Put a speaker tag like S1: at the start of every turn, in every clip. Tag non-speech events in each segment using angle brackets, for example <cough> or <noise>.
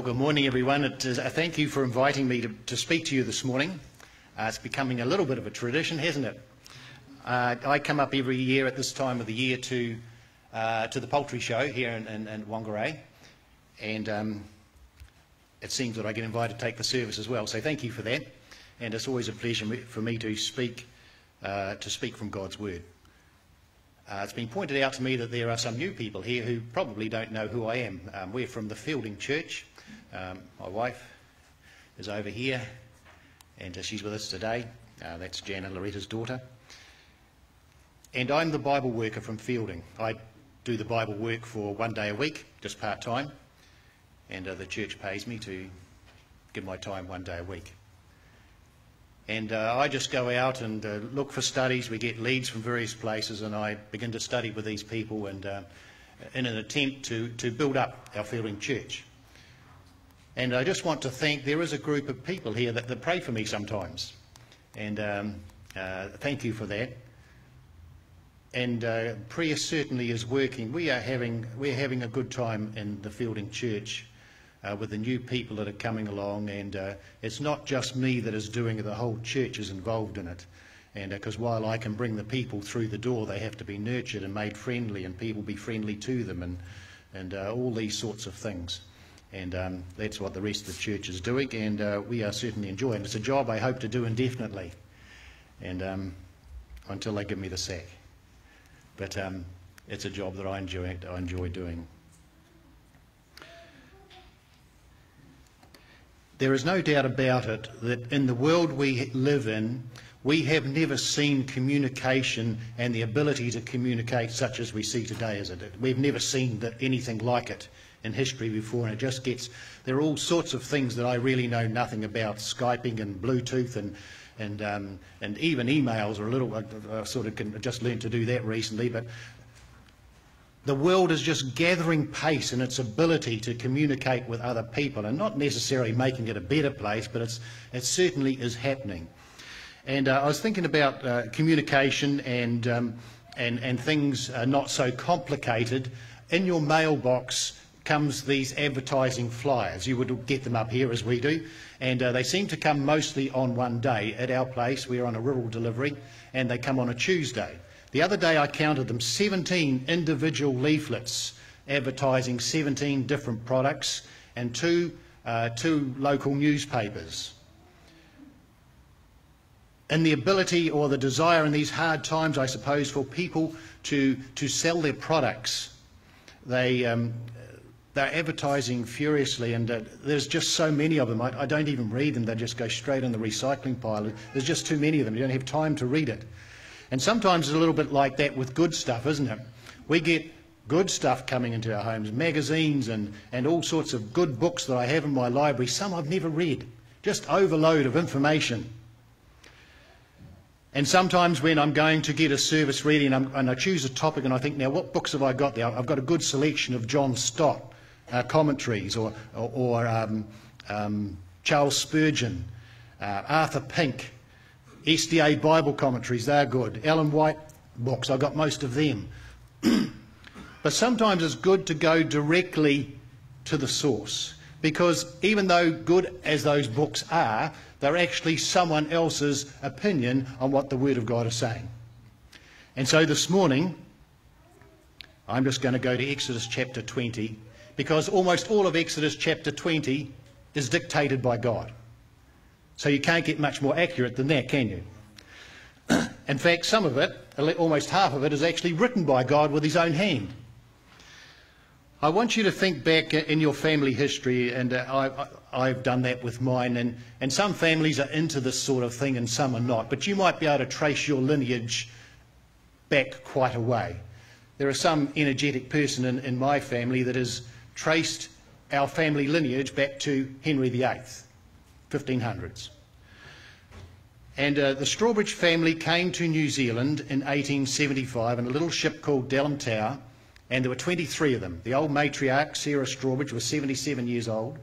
S1: Well, good morning, everyone. Is, uh, thank you for inviting me to, to speak to you this morning. Uh, it's becoming a little bit of a tradition, hasn't it? Uh, I come up every year at this time of the year to, uh, to the poultry show here in, in, in Whangarei, and um, it seems that I get invited to take the service as well. So thank you for that, and it's always a pleasure for me to speak, uh, to speak from God's Word. Uh, it's been pointed out to me that there are some new people here who probably don't know who I am. Um, we're from the Feilding Church. Um, my wife is over here, and uh, she's with us today. Uh, that's Jan and Loretta's daughter. And I'm the Bible worker from Feilding. I do the Bible work for one day a week, just part time, and uh, the church pays me to give my time one day a week. And uh, I just go out and uh, look for studies. We get leads from various places, and I begin to study with these people and uh, in an attempt to, to build up our Feilding Church. And I just want to thank, there is a group of people here that, that pray for me sometimes. And um, uh, thank you for that. And uh, prayer certainly is working. We are having, we're having a good time in the Feilding Church uh, with the new people that are coming along. And uh, it's not just me that is doing it, the whole church is involved in it. And because uh, while I can bring the people through the door, they have to be nurtured and made friendly, and people be friendly to them, and, and uh, all these sorts of things. And um, that's what the rest of the church is doing, and uh, we are certainly enjoying. It's a job I hope to do indefinitely, and um, until they give me the sack. But um, it's a job that I enjoy, I enjoy doing. There is no doubt about it that in the world we live in, we have never seen communication and the ability to communicate such as we see today as it. We've never seen that, anything like it in history before, and it just gets. There are all sorts of things that I really know nothing about, Skyping and Bluetooth and and um, and even emails are a little. I, I sort of can just learned to do that recently, but the world is just gathering pace in its ability to communicate with other people and not necessarily making it a better place, but it's, it certainly is happening. And uh, I was thinking about uh, communication and, um, and, and things uh, not so complicated. In your mailbox comes these advertising flyers. You would get them up here as we do. And uh, they seem to come mostly on one day. At our place, we're on a rural delivery, and they come on a Tuesday. The other day I counted them 17 individual leaflets advertising 17 different products and two, uh, two local newspapers. And the ability or the desire in these hard times, I suppose, for people to, to sell their products. They, um, they're advertising furiously, and uh, there's just so many of them. I, I don't even read them, they just go straight in the recycling pile. There's just too many of them. You don't have time to read it. And sometimes it's a little bit like that with good stuff, isn't it? We get good stuff coming into our homes, magazines and, and all sorts of good books that I have in my library, some I've never read, just overload of information. And sometimes when I'm going to get a service reading and, and, i choose a topic and I think, now what books have I got there? I've got a good selection of John Stott uh, commentaries or, or, or um, um, Charles Spurgeon, uh, Arthur Pink, SDA Bible commentaries, they're good. Ellen White books—I've got most of them. <clears throat> but sometimes it's good to go directly to the source because even though good as those books are, they're actually someone else's opinion on what the Word of God is saying. And so this morning, I'm just going to go to Exodus chapter 20 because almost all of Exodus chapter 20 is dictated by God. So you can't get much more accurate than that, can you? <clears throat> In fact, some of it, almost half of it, is actually written by God with his own hand. I want you to think back in your family history, and uh, I, have done that with mine, and, and some families are into this sort of thing and some are not, but you might be able to trace your lineage back quite a way. There is some energetic person in, in my family that has traced our family lineage back to Henry VIII. 1500s. And uh, the Strawbridge family came to New Zealand in 1875 in a little ship called Dallam Tower, and there were 23 of them. The old matriarch, Sarah Strawbridge, was 77 years old.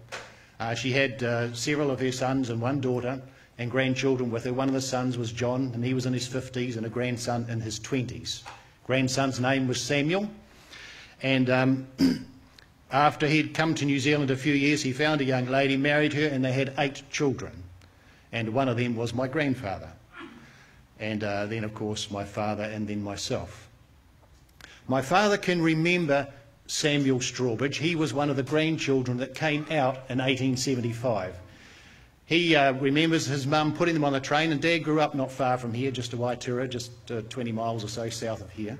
S1: Uh, she had uh, several of her sons and one daughter and grandchildren with her. One of the sons was John, and he was in his 50s, and a grandson in his 20s. Grandson's name was Samuel. And um, <clears throat> After he'd come to New Zealand a few years, he found a young lady, married her, and they had eight children. And one of them was my grandfather. And uh, then, of course, my father, and then myself. My father can remember Samuel Strawbridge. He was one of the grandchildren that came out in 1875. He uh, remembers his mum putting them on the train, and Dad grew up not far from here, just a Waitara, just uh, 20 miles or so south of here.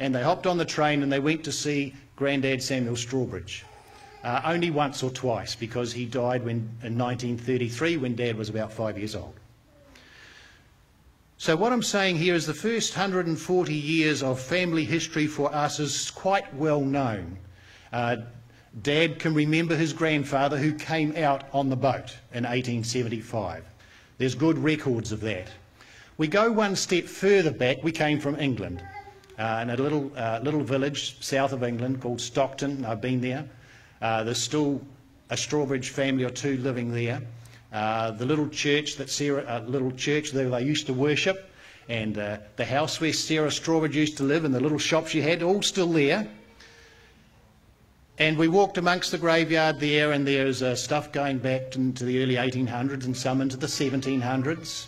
S1: And they hopped on the train and they went to see Grandad Samuel Strawbridge. Uh, only once or twice because he died when, in 1933 when Dad was about five years old. So what I'm saying here is the first 140 years of family history for us is quite well known. Uh, Dad can remember his grandfather who came out on the boat in 1875. There's good records of that. We go one step further back. We came from England, uh, in a little, uh, little village south of England called Stockton. I've been there. Uh, there's still a Strawbridge family or two living there. Uh, the little church that Sarah, uh, little church that they used to worship, and the house where Sarah Strawbridge used to live, and the little shop she had, all still there. And we walked amongst the graveyard there, and there's uh, stuff going back into the early 1800s and some into the 1700s.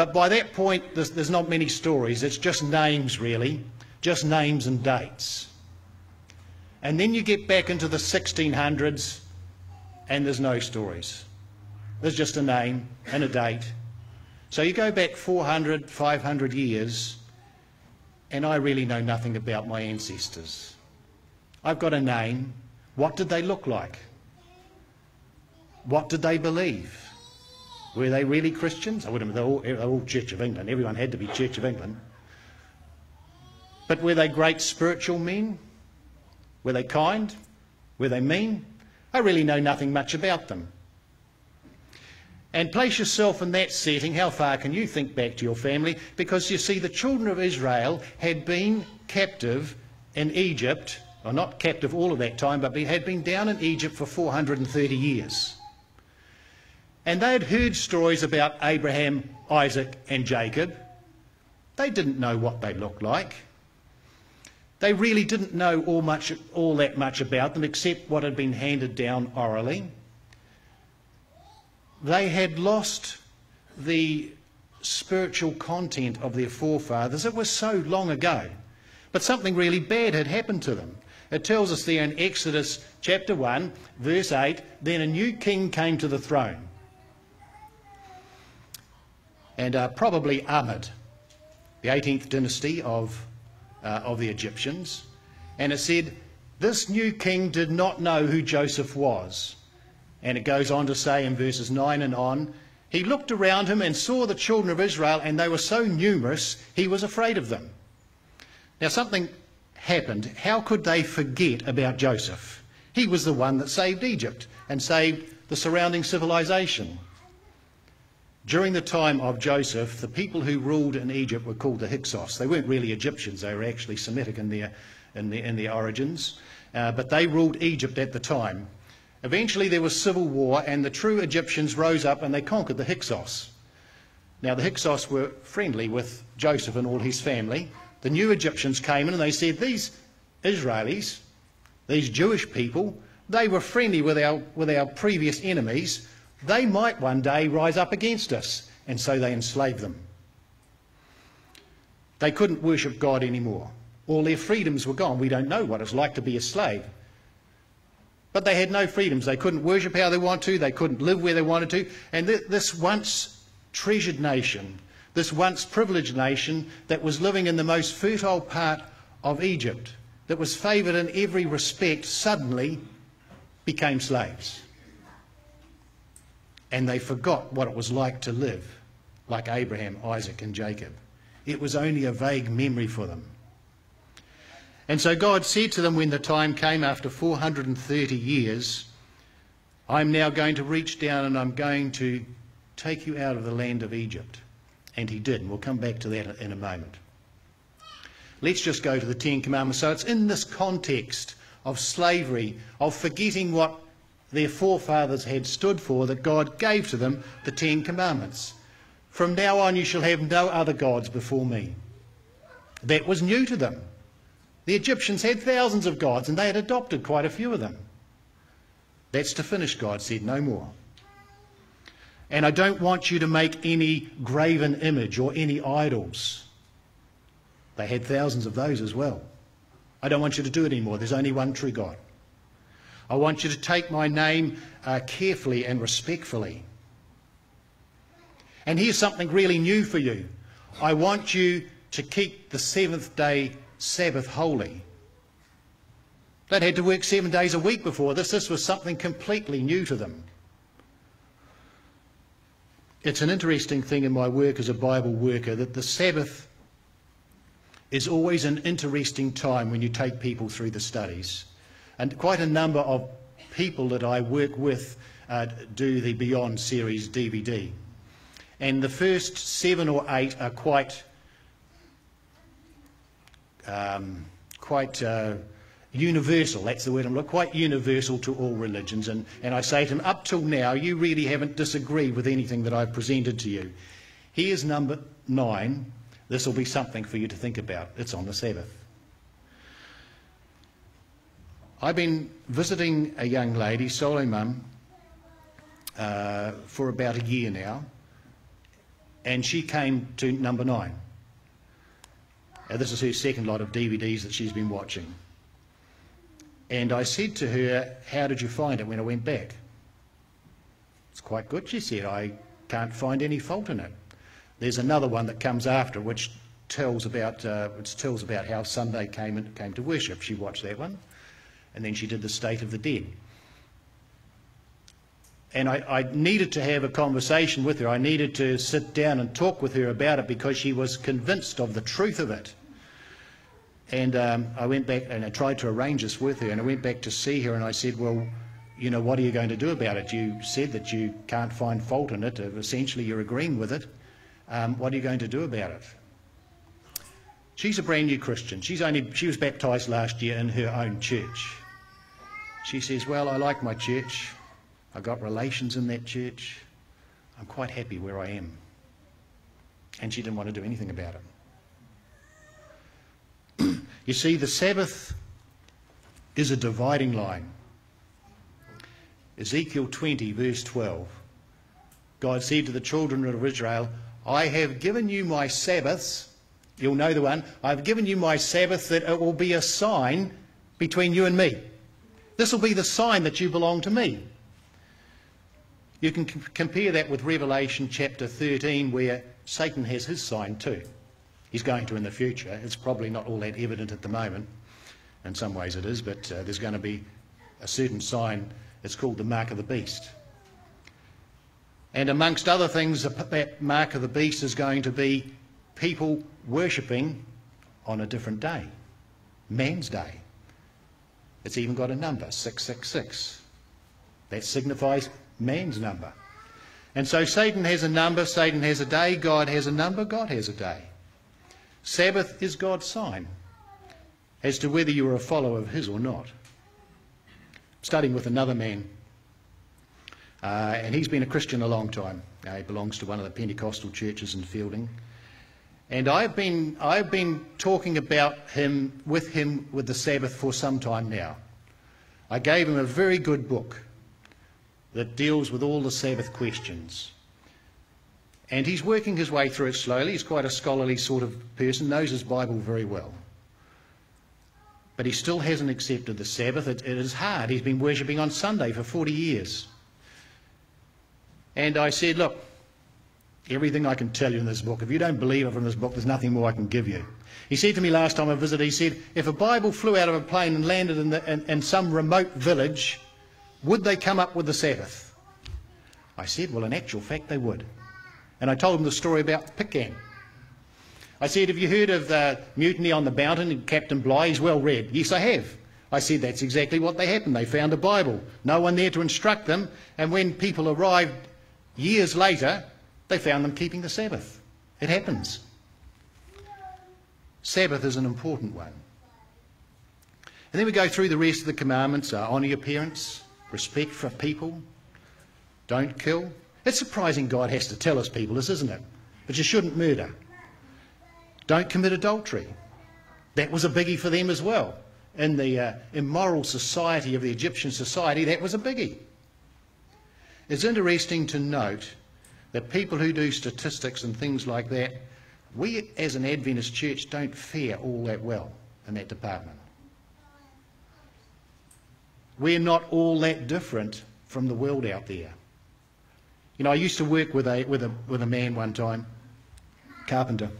S1: But by that point, there's, there's not many stories. It's just names, really, just names and dates. And then you get back into the 1600s, and there's no stories. There's just a name and a date. So you go back 400, 500 years, and I really know nothing about my ancestors. I've got a name. What did they look like? What did they believe? Were they really Christians? I wouldn't. They're all, they're all Church of England. Everyone had to be Church of England. But were they great spiritual men? Were they kind? Were they mean? I really know nothing much about them. And place yourself in that setting. How far can you think back to your family? Because you see, the children of Israel had been captive in Egypt, or not captive all of that time, but had been down in Egypt for 430 years. And they had heard stories about Abraham, Isaac, and Jacob. They didn't know what they looked like. They really didn't know all, much, all that much about them except what had been handed down orally. They had lost the spiritual content of their forefathers. It was so long ago. But something really bad had happened to them. It tells us there in Exodus chapter 1, verse 8 then a new king came to the throne. And uh, probably Ahmose, the 18th dynasty of uh, of the Egyptians. And it said, This new king did not know who Joseph was. And it goes on to say in verses 9 and on, He looked around him and saw the children of Israel, and they were so numerous, he was afraid of them. Now, something happened. How could they forget about Joseph? He was the one that saved Egypt and saved the surrounding civilization. During the time of Joseph, the people who ruled in Egypt were called the Hyksos. They weren't really Egyptians, they were actually Semitic in their, in their, in their origins. Uh, but they ruled Egypt at the time. Eventually, there was civil war, and the true Egyptians rose up and they conquered the Hyksos. Now, the Hyksos were friendly with Joseph and all his family. The new Egyptians came in and they said, These Israelis, these Jewish people, they were friendly with our, with our previous enemies. They might one day rise up against us, and so they enslaved them. They couldn't worship God anymore. All their freedoms were gone. We don't know what it's like to be a slave. But they had no freedoms. They couldn't worship how they wanted to. They couldn't live where they wanted to. And th this once treasured nation, this once privileged nation that was living in the most fertile part of Egypt, that was favoured in every respect, suddenly became slaves and they forgot what it was like to live like Abraham, Isaac, and Jacob. It was only a vague memory for them. And so God said to them when the time came after 430 years, I'm now going to reach down and I'm going to take you out of the land of Egypt. And he did, and we'll come back to that in a moment. Let's just go to the Ten Commandments. So it's in this context of slavery, of forgetting what their forefathers had stood for that God gave to them the Ten Commandments. From now on you shall have no other gods before me. That was new to them. The Egyptians had thousands of gods and they had adopted quite a few of them. That's to finish, God said, no more. And I don't want you to make any graven image or any idols. They had thousands of those as well. I don't want you to do it anymore. There's only one true God. I want you to take my name uh, carefully and respectfully. And here's something really new for you. I want you to keep the seventh day Sabbath holy. They'd had to work seven days a week before this. This was something completely new to them. It's an interesting thing in my work as a Bible worker that the Sabbath is always an interesting time when you take people through the studies. And quite a number of people that I work with uh, do the Beyond series DVD. And the first seven or eight are quite, um, quite uh, universal. That's the word I'm looking quite universal to all religions. And, and I say to them, up till now, you really haven't disagreed with anything that I've presented to you. Here's number nine. This will be something for you to think about. It's on the Sabbath. I've been visiting a young lady, solo mum, uh, for about a year now and she came to number nine. Uh, this is her second lot of DVDs that she's been watching. And I said to her, How did you find it when I went back? It's quite good, she said. I can't find any fault in it. There's another one that comes after which tells about, uh, which tells about how Sunday came, and came to worship. She watched that one. And then she did the State of the Dead and I, I, needed to have a conversation with her. I needed to sit down and talk with her about it because she was convinced of the truth of it. And um, I went back and I tried to arrange this with her, and I went back to see her, and I said, "Well, you know, what are you going to do about it? You said that you can't find fault in it. Essentially, you're agreeing with it. Um, what are you going to do about it?" She's a brand new Christian. She's only she was baptised last year in her own church. She says, "Well, I like my church." I've got relations in that church. I'm quite happy where I am. And she didn't want to do anything about it. <clears throat> you see, the Sabbath is a dividing line. Ezekiel 20, verse 12. God said to the children of Israel, I have given you my Sabbaths. You'll know the one. I've given you my Sabbath that it will be a sign between you and me. This will be the sign that you belong to me. You can compare that with Revelation chapter 13, where Satan has his sign too. He's going to in the future. It's probably not all that evident at the moment. In some ways it is, but uh, there's going to be a certain sign. It's called the mark of the beast. And amongst other things, that mark of the beast is going to be people worshipping on a different day, man's day. It's even got a number, 666. That signifies man's number. And so Satan has a number, Satan has a day, God has a number, God has a day. Sabbath is God's sign as to whether you are a follower of his or not. Studying with another man, uh, and he's been a Christian a long time. Uh, he belongs to one of the Pentecostal churches in Feilding. And I've been, I've been talking about him, with him, with the Sabbath for some time now. I gave him a very good book that deals with all the Sabbath questions. And he's working his way through it slowly. He's quite a scholarly sort of person, knows his Bible very well. But he still hasn't accepted the Sabbath. it, it is hard. He's been worshipping on Sunday for 40 years. And I said, Look, everything I can tell you in this book, if you don't believe it from this book, there's nothing more I can give you. He said to me last time I visited, he said, if a Bible flew out of a plane and landed in, the, in, in some remote village, would they come up with the Sabbath? I said, Well, in actual fact, they would. And I told him the story about Pitcairn. I said, Have you heard of the mutiny on the Bounty and Captain Bligh? He's well read. Yes, I have. I said, That's exactly what they happened. They found a Bible, no one there to instruct them, and when people arrived years later, they found them keeping the Sabbath. It happens. Sabbath is an important one. And then we go through the rest of the commandments uh, honour your parents, respect for people, don't kill. It's surprising God has to tell us people this, isn't it? But you shouldn't murder. Don't commit adultery. That was a biggie for them as well. In the uh, immoral society of the Egyptian society, that was a biggie. It's interesting to note that people who do statistics and things like that, we as an Adventist church don't fare all that well in that department. We're not all that different from the world out there. You know, I used to work with a, with a, with a man one time, carpenter,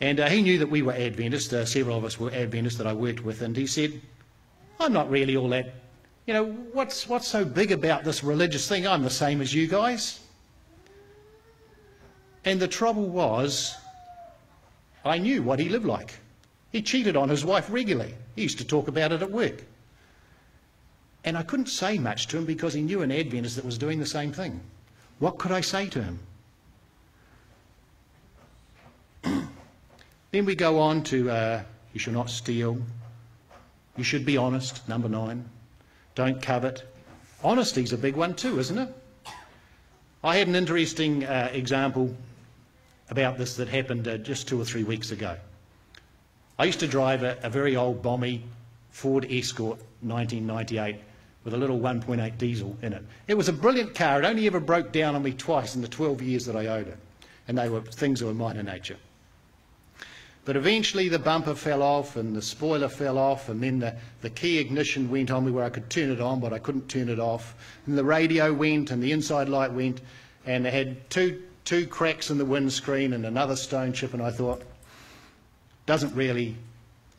S1: and uh, he knew that we were Adventists, uh, several of us were Adventists that I worked with, and he said, I'm not really all that, you know, what's, what's so big about this religious thing? I'm the same as you guys. And the trouble was, I knew what he lived like. He cheated on his wife regularly. He used to talk about it at work. And I couldn't say much to him because he knew an Adventist that was doing the same thing. What could I say to him? <clears throat> then we go on to uh, you shall not steal. You should be honest, number nine. Don't covet. Honesty's a big one too, isn't it? I had an interesting uh, example about this that happened uh, just two or three weeks ago. I used to drive a, a very old bomby Ford Escort 1998 with a little 1.8 diesel in it. It was a brilliant car. It only ever broke down on me twice in the 12 years that I owned it. And they were things of a minor nature. But eventually the bumper fell off and the spoiler fell off and then the, the key ignition went on me where I could turn it on but I couldn't turn it off. And the radio went and the inside light went and it had two, two cracks in the windscreen and another stone chip and I thought, doesn't really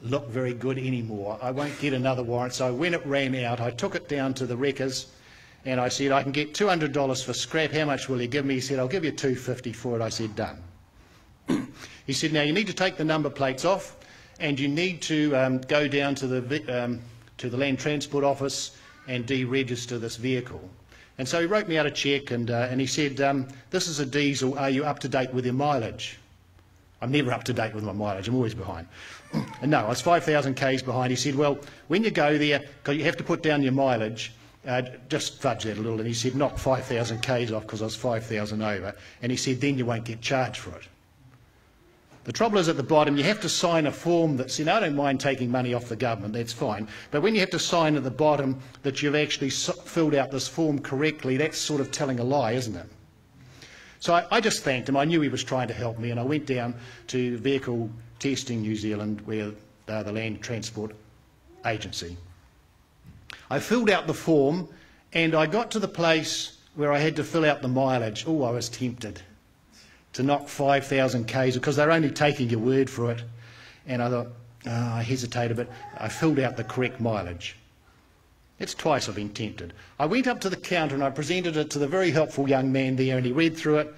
S1: look very good anymore. I won't get another warrant. So when it ran out, I took it down to the wreckers and I said, I can get $200 for scrap. How much will you give me? He said, I'll give you 250 for it. I said, done. <clears throat> he said, now you need to take the number plates off and you need to um, go down to the, um, to the Land Transport Office and deregister this vehicle. And so he wrote me out a cheque and, uh, and he said, um, this is a diesel. Are you up to date with your mileage? I'm never up to date with my mileage. I'm always behind. <clears throat> And no, I was 5,000 k's behind. He said, well, when you go there, you have to put down your mileage, uh, just fudge that a little. And he said, knock 5,000 k's off because I was 5,000 over. And he said, then you won't get charged for it. The trouble is at the bottom, you have to sign a form that says, I don't mind taking money off the government, that's fine. But when you have to sign at the bottom that you've actually filled out this form correctly, that's sort of telling a lie, isn't it? So I, I, just thanked him. I knew he was trying to help me, and I went down to Vehicle Testing New Zealand, where they're the Land Transport Agency. I filled out the form, and I got to the place where I had to fill out the mileage. Oh, I was tempted to knock 5,000 k's because they're only taking your word for it. And I thought, oh, I hesitated, but I filled out the correct mileage. It's twice I've been tempted. I went up to the counter and I presented it to the very helpful young man there, and he read through it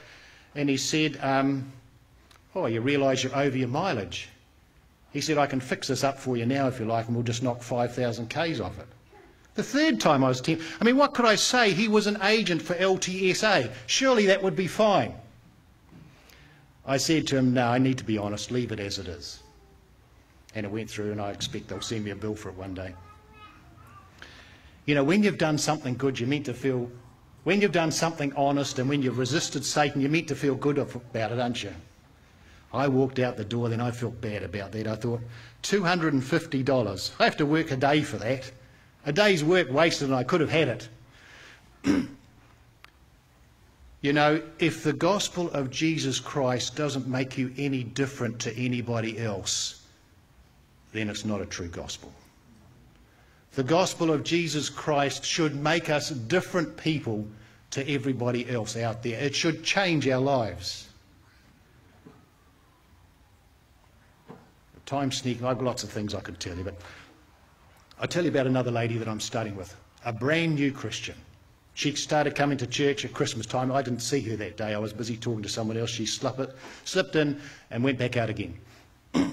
S1: and he said, um, Oh, you realise you're over your mileage. He said, I can fix this up for you now if you like, and we'll just knock 5,000 Ks off it. The third time I was tempted. I mean, what could I say? He was an agent for LTSA. Surely that would be fine. I said to him, No, I need to be honest, leave it as it is. And it went through, and I expect they'll send me a bill for it one day. You know, when you've done something good, you're meant to feel, when you've done something honest and when you've resisted Satan, you're meant to feel good about it, aren't you? I walked out the door, then I felt bad about that. I thought, $250. I have to work a day for that. A day's work wasted and I could have had it. <clears throat> you know, if the gospel of Jesus Christ doesn't make you any different to anybody else, then it's not a true gospel. The gospel of Jesus Christ should make us different people to everybody else out there. It should change our lives. Time sneaking, I've got lots of things I could tell you, but I'll tell you about another lady that I'm studying with, a brand new Christian. She started coming to church at Christmas time. I didn't see her that day. I was busy talking to someone else. She slipped, it, slipped in and went back out again. <clears throat>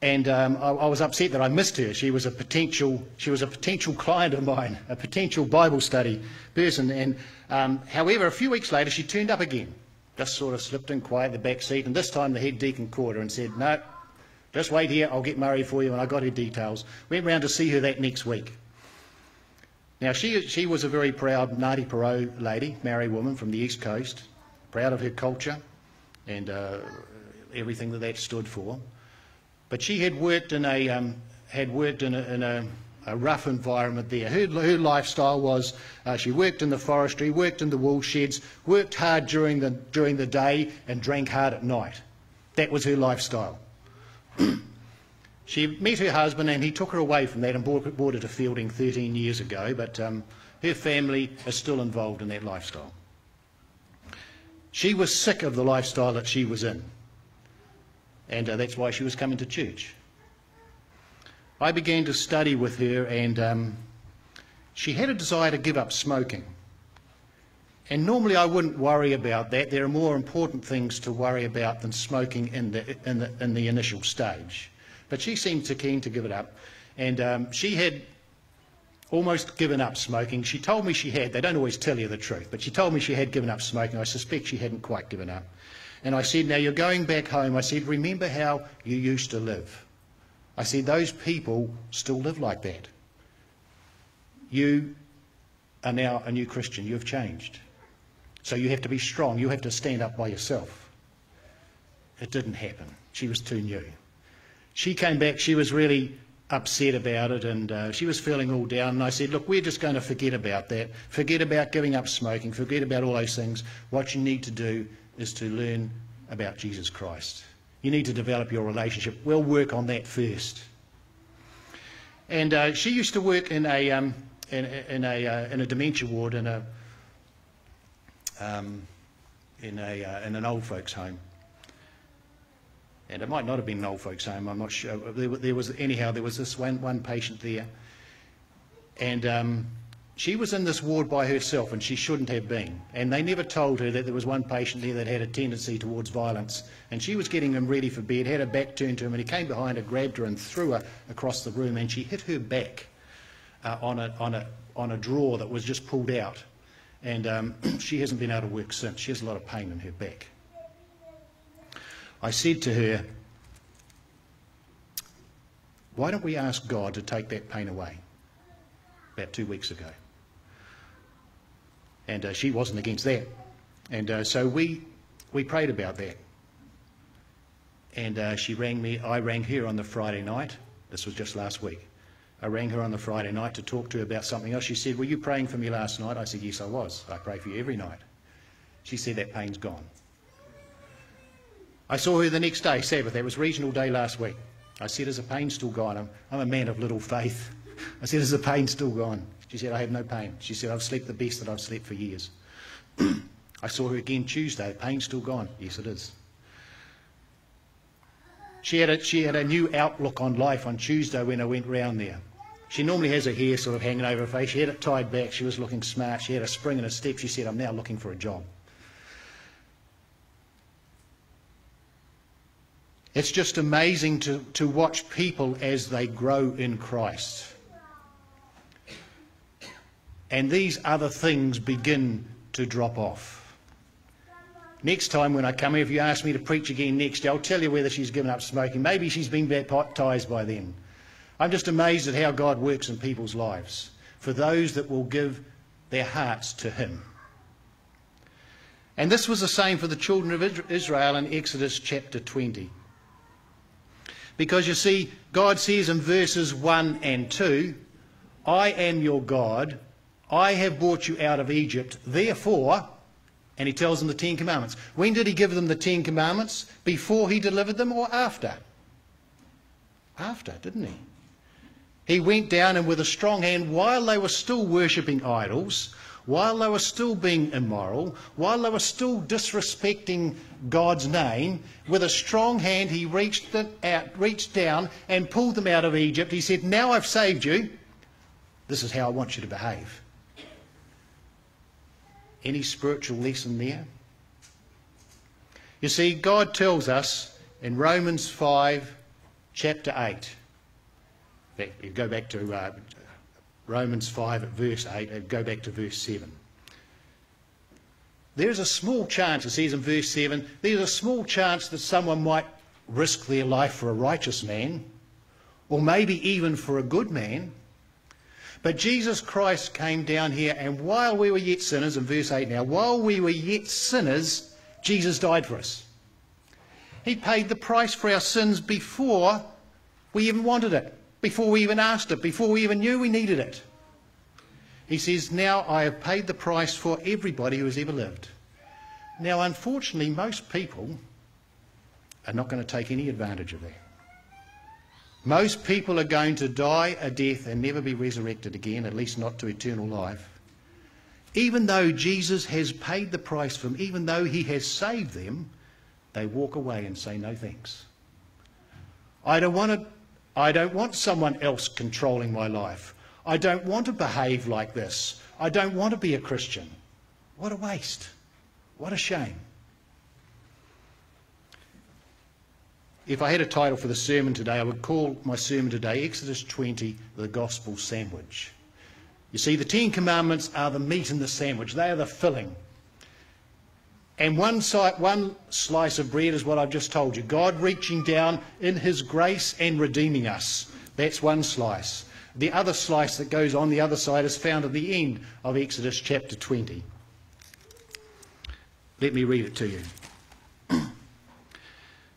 S1: and um, I, I, was upset that I missed her. She was a potential, she was a potential client of mine, a potential Bible study person. And um, however, a few weeks later, she turned up again, just sort of slipped in quiet in the back seat. And this time, the head deacon caught her and said, "No, just wait here. I'll get Murray for you." And I got her details. Went round to see her that next week. Now she she was a very proud Ngāti Porou lady, Maori woman from the east coast, proud of her culture, and. Uh, everything that that stood for. But she had worked in a, um, had worked in a, in a, a rough environment there. Her, her lifestyle was uh, she worked in the forestry, worked in the wool sheds, worked hard during the, during the day and drank hard at night. That was her lifestyle. <clears throat> she met her husband and he took her away from that and brought, her to Feilding 13 years ago, but um, her family is still involved in that lifestyle. She was sick of the lifestyle that she was in, and uh, that's why she was coming to church. I began to study with her, and um, she had a desire to give up smoking. And normally I wouldn't worry about that. There are more important things to worry about than smoking in the, in the, in the initial stage. But she seemed too keen to give it up. And um, she had almost given up smoking. She told me she had. They don't always tell you the truth, but she told me she had given up smoking. I suspect she hadn't quite given up. And I said, Now you're going back home. I said, Remember how you used to live. I said, Those people still live like that. You are now a new Christian. You have changed. So you have to be strong. You have to stand up by yourself. It didn't happen. She was too new. She came back. She was really upset about it and uh, she was feeling all down. And I said, Look, we're just going to forget about that. Forget about giving up smoking. Forget about all those things. What you need to do is to learn about Jesus Christ. You need to develop your relationship. We'll work on that first. And uh, she used to work in a, um, in, in, a, uh, in a dementia ward in, a, um, in, a, uh, in an old folks' home. And it might not have been an old folks' home, I'm not sure. There, there was, anyhow, there was this one, one patient there. And um, she was in this ward by herself and she shouldn't have been. And they never told her that there was one patient there that had a tendency towards violence. And she was getting him ready for bed, had her back turned to him, and he came behind her, grabbed her, and threw her across the room. And she hit her back uh, on, a, on, a, on a drawer that was just pulled out. And um, <clears throat> she hasn't been able to work since. She has a lot of pain in her back. I said to her, Why don't we ask God to take that pain away? About two weeks ago. And uh, she wasn't against that. And uh, so we, we prayed about that. And uh, she rang me, I rang her on the Friday night. This was just last week. I rang her on the Friday night to talk to her about something else. She said, Were you praying for me last night? I said, Yes, I was. I pray for you every night. She said, That pain's gone. I saw her the next day, Sabbath. That was regional day last week. I said, Is the pain still gone? I'm, I'm a man of little faith. <laughs> I said, Is the pain still gone? She said, I have no pain. She said, I've slept the best that I've slept for years. <clears throat> I saw her again Tuesday. Pain still gone. Yes, it is. She had, a, she had a new outlook on life on Tuesday when I went round there. She normally has her hair sort of hanging over her face. She had it tied back. She was looking smart. She had a spring in her step. She said, I'm now looking for a job. It's just amazing to, to watch people as they grow in Christ. And these other things begin to drop off. Next time when I come here, if you ask me to preach again next year, I'll tell you whether she's given up smoking. Maybe she's been baptized by then. I'm just amazed at how God works in people's lives for those that will give their hearts to Him. And this was the same for the children of Israel in Exodus chapter 20. Because you see, God says in verses 1 and 2, I am your God, I have brought you out of Egypt, therefore, and he tells them the Ten Commandments. When did he give them the Ten Commandments? Before he delivered them or after? After, didn't he? He went down and with a strong hand, while they were still worshipping idols, while they were still being immoral, while they were still disrespecting God's name, with a strong hand he reached, out, reached down and pulled them out of Egypt. He said, Now I've saved you. This is how I want you to behave. Any spiritual lesson there? You see, God tells us in Romans 5, chapter 8. you go back to uh, Romans 5 at verse 8 and go back to verse 7. There's a small chance, it says in verse 7, there's a small chance that someone might risk their life for a righteous man, or maybe even for a good man. But Jesus Christ came down here, and while we were yet sinners, in verse 8 now, while we were yet sinners, Jesus died for us. He paid the price for our sins before we even wanted it, before we even asked it, before we even knew we needed it. He says, Now I have paid the price for everybody who has ever lived. Now, unfortunately, most people are not going to take any advantage of that. Most people are going to die a death and never be resurrected again, at least not to eternal life. Even though Jesus has paid the price for them, even though he has saved them, they walk away and say no thanks. I don't want to, I don't want someone else controlling my life. I don't want to behave like this. I don't want to be a Christian. What a waste. What a shame. If I had a title for the sermon today, I would call my sermon today Exodus 20, the Gospel Sandwich. You see, the Ten Commandments are the meat in the sandwich, they are the filling. And one, one slice of bread is what I've just told you God reaching down in His grace and redeeming us. That's one slice. The other slice that goes on the other side is found at the end of Exodus chapter 20. Let me read it to you. <clears throat>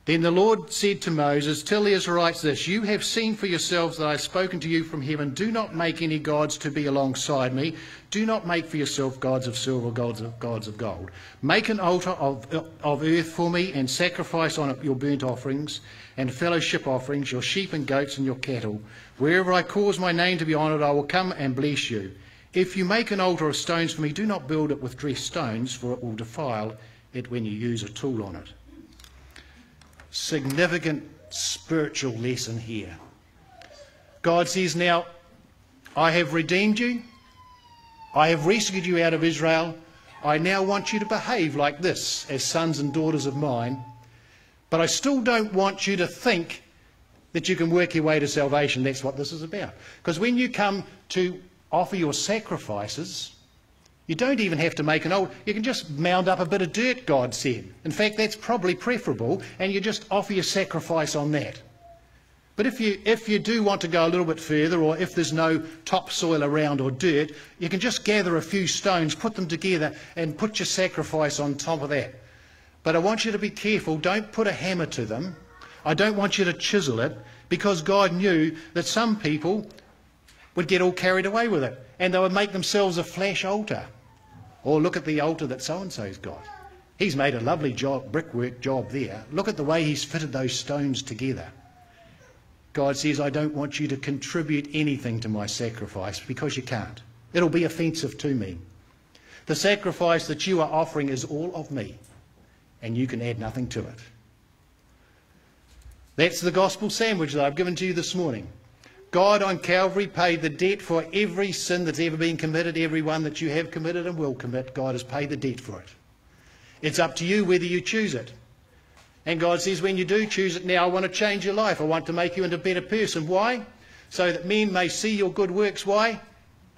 S1: Then the Lord said to Moses, Tell the Israelites this You have seen for yourselves that I have spoken to you from heaven. Do not make any gods to be alongside me. Do not make for yourself gods of silver, gods of, gods of gold. Make an altar of, of earth for me and sacrifice on it your burnt offerings and fellowship offerings, your sheep and goats and your cattle. Wherever I cause my name to be honoured, I will come and bless you. If you make an altar of stones for me, do not build it with dressed stones, for it will defile it when you use a tool on it significant spiritual lesson here. God says, Now, I have redeemed you, I have rescued you out of Israel. I now want you to behave like this as sons and daughters of mine. But I still don't want you to think that you can work your way to salvation. That's what this is about. Because when you come to offer your sacrifices, you don't even have to make an old, you can just mound up a bit of dirt, God said. In fact, that's probably preferable, and you just offer your sacrifice on that. But if you, if you do want to go a little bit further, or if there's no topsoil around or dirt, you can just gather a few stones, put them together, and put your sacrifice on top of that. But I want you to be careful. Don't put a hammer to them. I don't want you to chisel it, because God knew that some people would get all carried away with it, and they would make themselves a flash altar. Or look at the altar that so and so's got. He's made a lovely job, brickwork job there. Look at the way he's fitted those stones together. God says, I don't want you to contribute anything to my sacrifice because you can't. It'll be offensive to me. The sacrifice that you are offering is all of me, and you can add nothing to it. That's the gospel sandwich that I've given to you this morning. God on Calvary paid the debt for every sin that's ever been committed, every one that you have committed and will commit. God has paid the debt for it. It's up to you whether you choose it. And God says, when you do choose it now, I want to change your life. I want to make you into a better person. Why? So that men may see your good works. Why?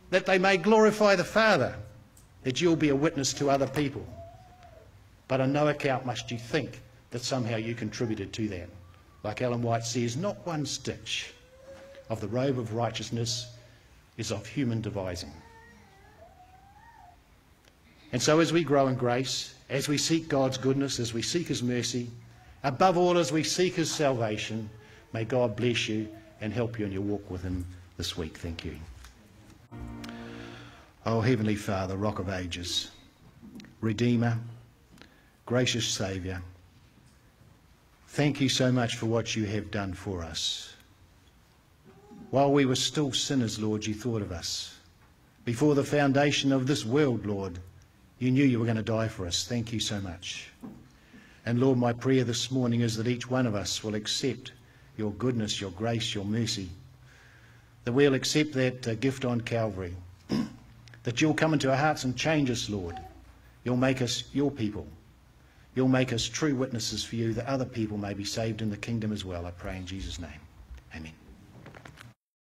S1: That they may glorify the Father, that you'll be a witness to other people. But on no account must you think that somehow you contributed to that. Like Ellen White says, not one stitch of the robe of righteousness is of human devising. And so, as we grow in grace, as we seek God's goodness, as we seek His mercy, above all, as we seek His salvation, may God bless you and help you in your walk with Him this week. Thank you. Oh, Heavenly Father, Rock of Ages, Redeemer, gracious Saviour, thank you so much for what you have done for us. While we were still sinners, Lord, you thought of us. Before the foundation of this world, Lord, you knew you were going to die for us. Thank you so much. And Lord, my prayer this morning is that each one of us will accept your goodness, your grace, your mercy. That we'll accept that uh, gift on Calvary. <clears throat> that you'll come into our hearts and change us, Lord. You'll make us your people. You'll make us true witnesses for you that other people may be saved in the kingdom as well. I pray in Jesus' name. Amen.